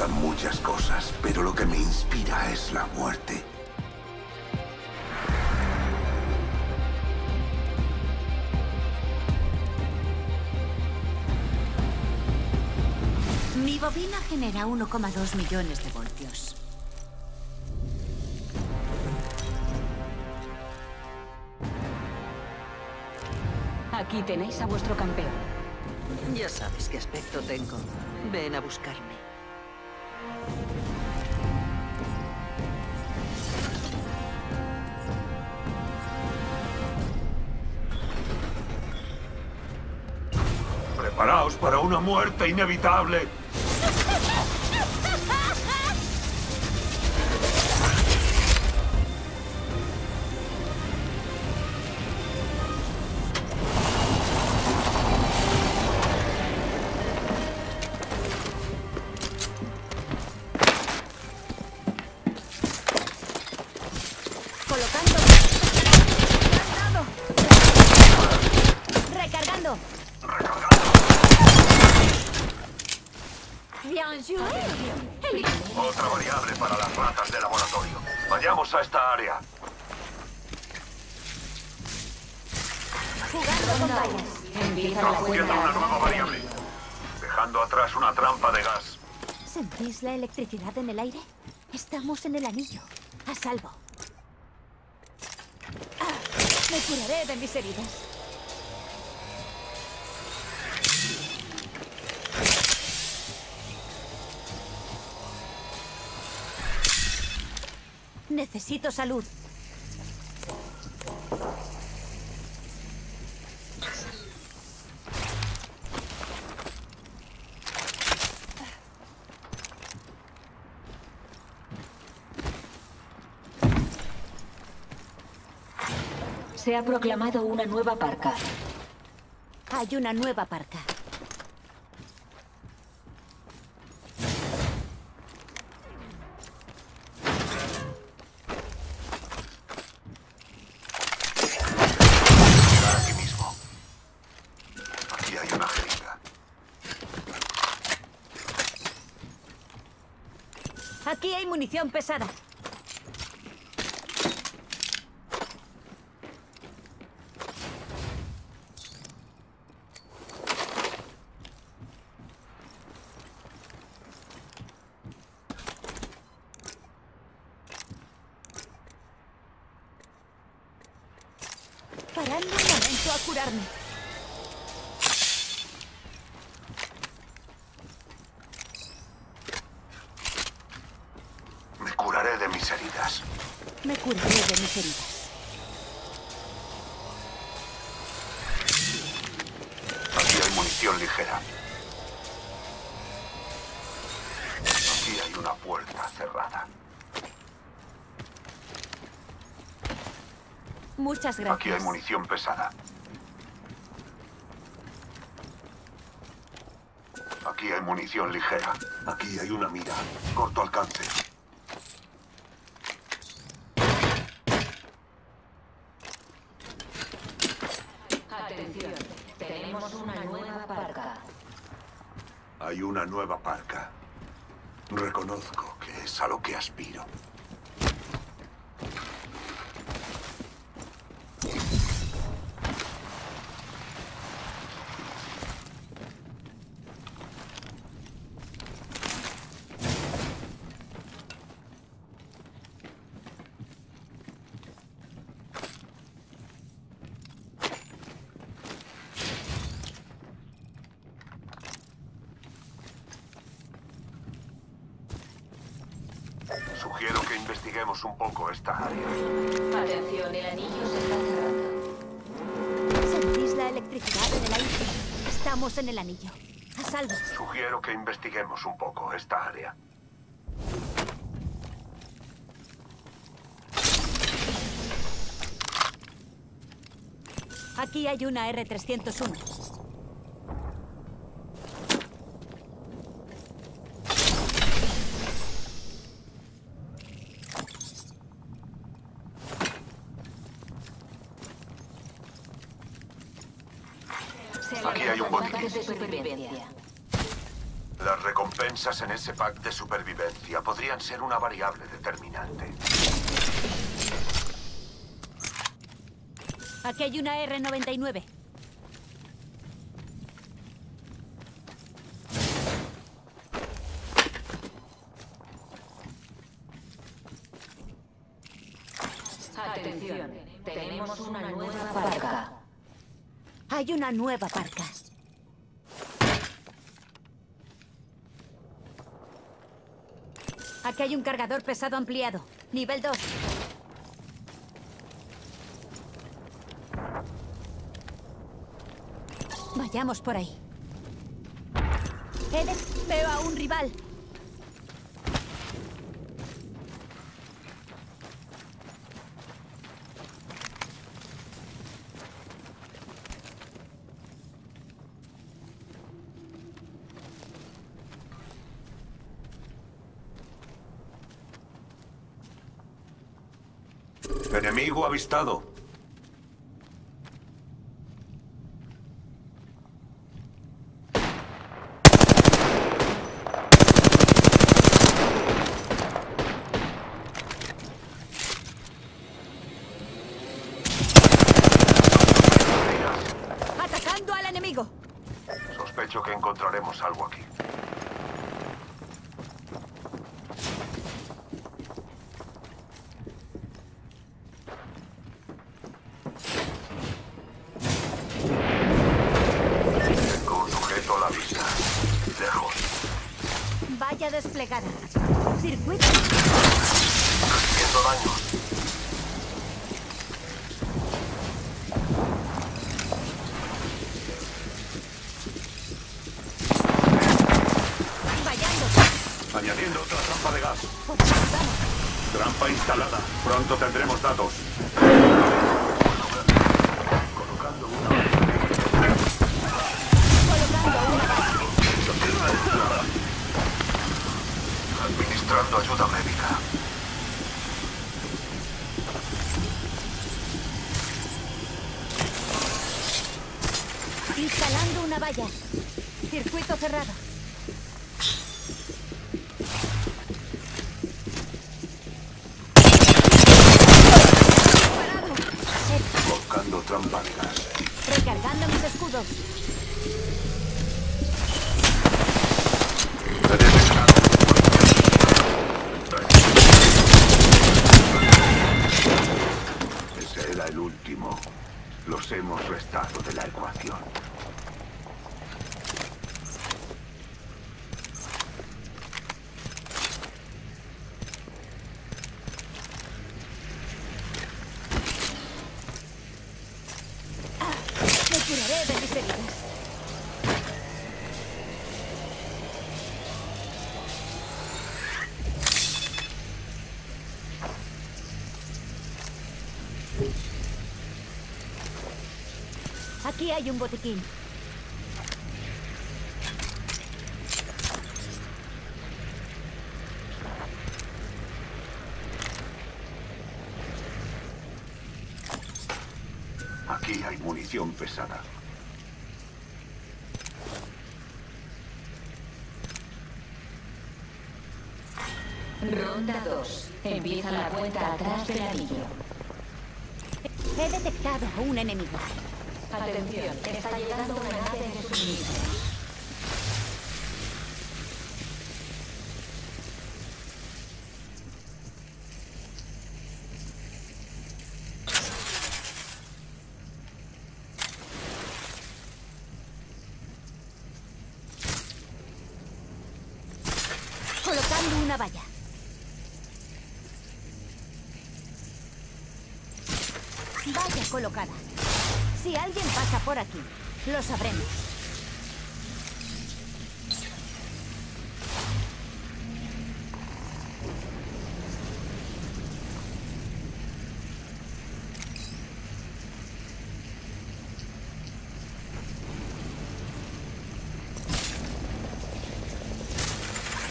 gustan muchas cosas, pero lo que me inspira es la muerte. Mi bobina genera 1,2 millones de voltios. Aquí tenéis a vuestro campeón. Ya sabes qué aspecto tengo. Ven a buscarme. Preparaos para una muerte inevitable. Otra variable para las ratas de laboratorio. Vayamos a esta área. Jugando con vallas. Una nueva variable. Dejando atrás una trampa de gas. ¿Sentís la electricidad en el aire? Estamos en el anillo. A salvo. Ah, me curaré de mis heridas. Necesito salud. Se ha proclamado una nueva parca. Hay una nueva parca. Munición pesada. Parando un momento a curarme. Me curaré de mis heridas. Me curaré de mis heridas. Aquí hay munición ligera. Aquí hay una puerta cerrada. Muchas Aquí hay gracias. munición pesada. Aquí hay munición ligera. Aquí hay una mira. Corto alcance. Atención, tenemos una nueva parca. Hay una nueva parca. Reconozco que es a lo que aspiro. Sugiero que investiguemos un poco esta área. Atención, el anillo se está cerrando. ¿Sentís la electricidad en el aire? Estamos en el anillo. A salvo. Sugiero que investiguemos un poco esta área. Aquí hay una R-301. En ese pack de supervivencia podrían ser una variable determinante. Aquí hay una R99. Atención, tenemos una nueva parca. Hay una nueva parca. Aquí hay un cargador pesado ampliado. Nivel 2. Vayamos por ahí. Eden, veo a un rival. Avistado. Atacando al enemigo. Sospecho que encontraremos algo aquí. Añadiendo otra trampa de gas. Trampa instalada. Pronto tendremos datos. Colocando una. Administrando ayuda médica. Instalando una valla. Circuito cerrado. Trampa de gas. Recargando mis escudos. Aquí hay un botiquín. Aquí hay munición pesada. Ronda 2. Empieza la cuenta atrás del anillo. He detectado a un enemigo. Atención, está llegando una nave de suministro. Colocando una valla. Valla colocada. Por aquí, lo sabremos.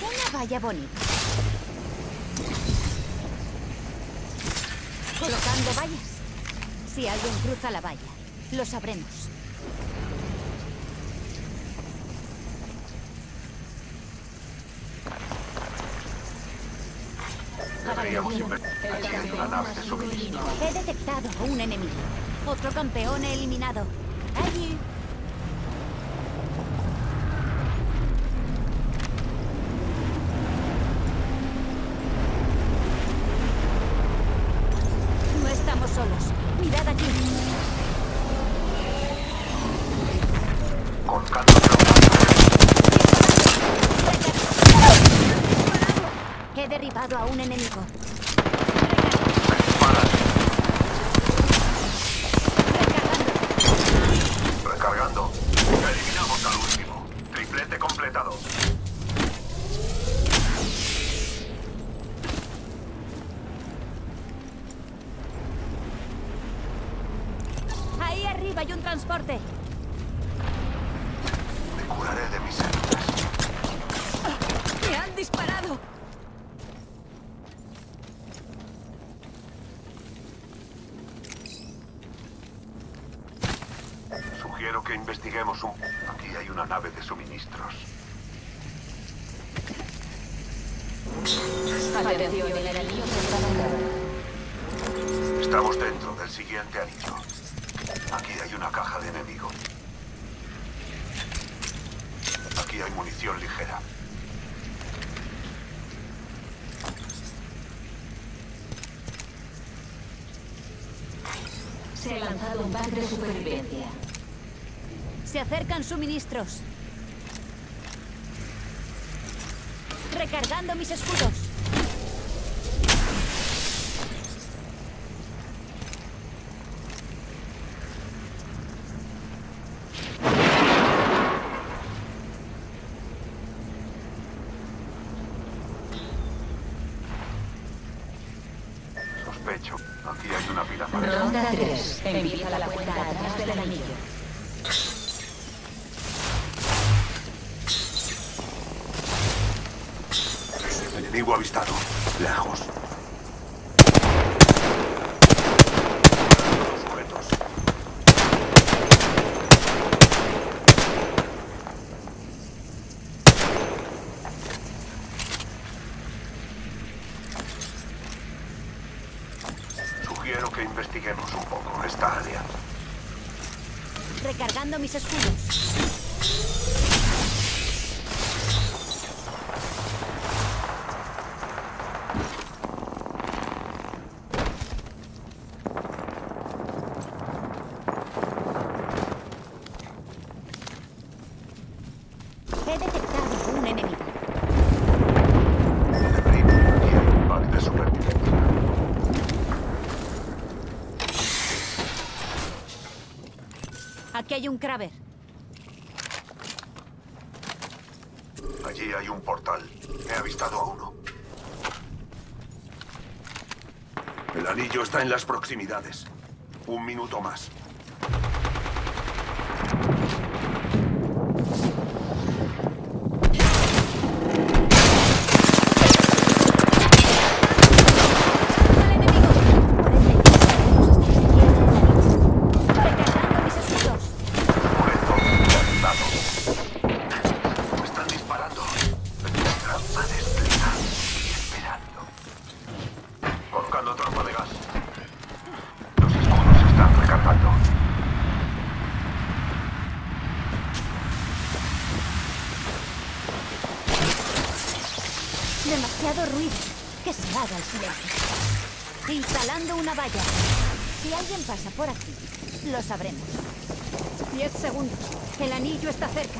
Una valla bonita. Colocando vallas. Si alguien cruza la valla, lo sabremos. Deberíamos investigar una nave de. He detectado un enemigo. Otro campeón eliminado. Allí. Derribado a un enemigo. Recargando. Recargando. Eliminamos al último. Triplete completado. Ahí arriba hay un transporte. Me curaré de mis heridas. ¡Me han disparado! Sugiero que investiguemos un... Aquí hay una nave de suministros. Estamos dentro del siguiente anillo. Aquí hay una caja de enemigo. Aquí hay munición ligera. Se ha lanzado un pack de supervivencia. Se acercan suministros. Recargando mis escudos. Sospecho. Aquí hay una pila para... Ronda 3. Empieza la Enemigo avistado. Lejos. Sujetos. Sugiero que investiguemos un poco esta área. Recargando mis escudos. Hay un Kraber. Allí hay un portal. He avistado a uno. El anillo está en las proximidades. Un minuto más. Sabremos. Diez segundos. El anillo está cerca.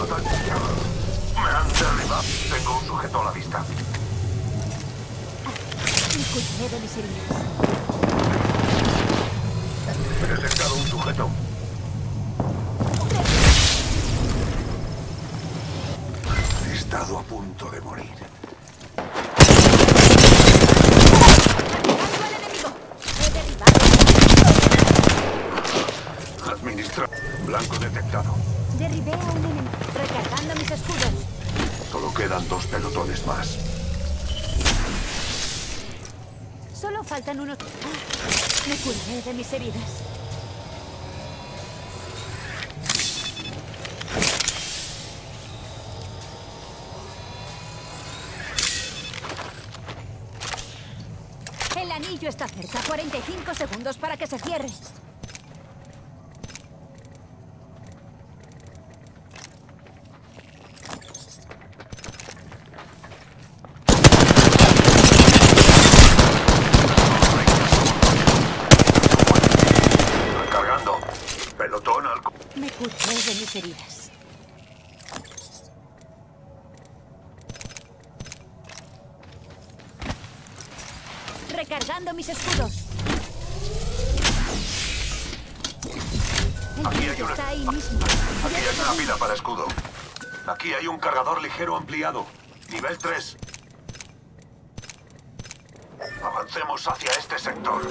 Me han derribado. Tengo un sujeto a la vista. Me cuidaré de mis heridas. He detectado un sujeto. He estado a punto de morir. Administra. Blanco detectado. Derribé a un enemigo. Recargando mis escudos. Solo quedan dos pelotones más. Solo faltan unos... Ah, me curaré de mis heridas. El anillo está cerca. 45 segundos para que se cierre. Recargando. Pelotón al... co- Me curaré de mis heridas. Recargando mis escudos. El Aquí hay una- está ahí mismo. Aquí hay una pila para escudo. Aquí hay un cargador ligero ampliado. Nivel 3. Avancemos hacia este sector.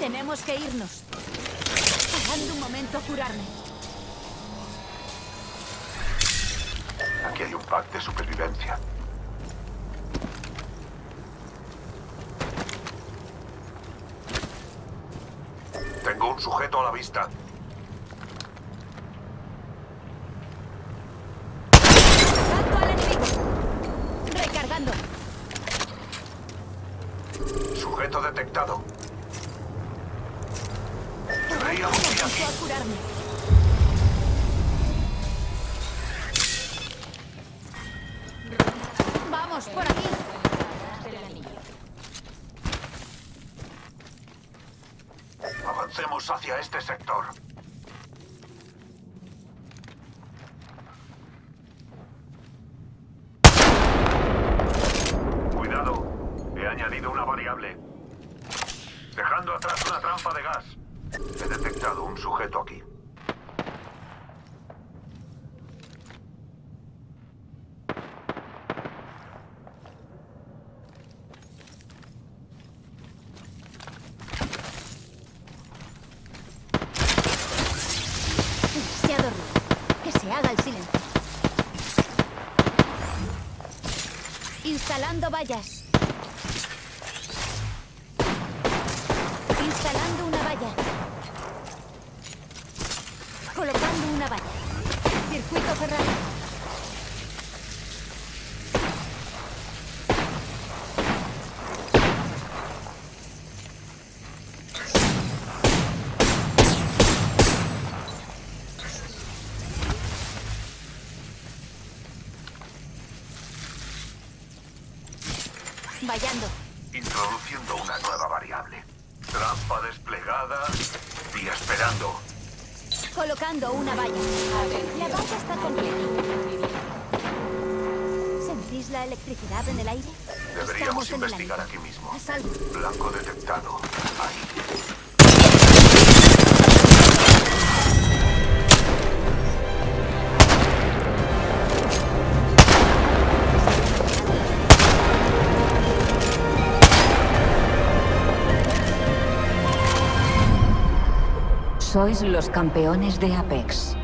Tenemos que irnos. Parando un momento a curarme. Aquí hay un pack de supervivencia. Tengo un sujeto a la vista. ¡Salto al enemigo! Recargando. Sujeto detectado. Aquí. a curarme. Vamos, por aquí. Atrás del anillo. Avancemos hacia este sector. Cuidado, he añadido una variable. Dejando atrás una trampa de gas. He detectado un sujeto aquí. Demasiado ruido. Que se haga el silencio. Instalando vallas. Instalando una valla. Colocando una valla. Circuito cerrado. Electricidad en el aire? Deberíamos Estamos investigar aquí mismo. A salvo. Blanco detectado. Ahí. Sois los campeones de Apex.